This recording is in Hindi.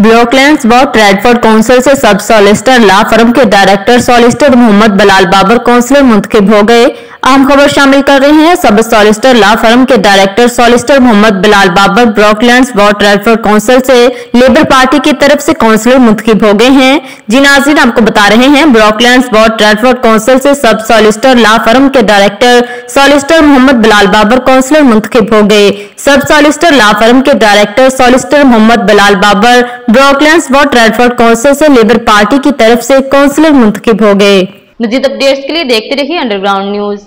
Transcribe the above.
ब्लॉकलैंड व ट्रेडफोर्ड काउंसिल से सब सॉलिस्टर ला फर्म के director solicitor Mohammad Bilal Babar councillor मुंतखब हो गए। अहम खबर शामिल कर रहे हैं। सब सॉलिस्टर, लॉ फर्म के director solicitor Mohammad Bilal Babar Brooklands व ट्रेडफोर्ड काउंसिल से लेबर पार्टी की तरफ़ से काउंसिलर मुंतखब हो गए हैं। जी नाजिन आपको बता रहे हैं ब्रॉकलैंड व ट्रेडफोर्ड काउंसिल से सब सॉलिस्टर, लॉ फर्म के director solicitor Mohammad Bilal Babar councillor मुंतखब हो गए। सब सॉलिस्टर, लॉ फर्म के director solicitor Mohammad Bilal Babar Brooklands व ट्रेडफोर्ड काउंसिल से लेबर पार्टी की तरफ़ से काउंसिलर मुंतखब हो गए। मजीद अपडेट्स के लिए देखते रहिए अंडरग्राउंड न्यूज़।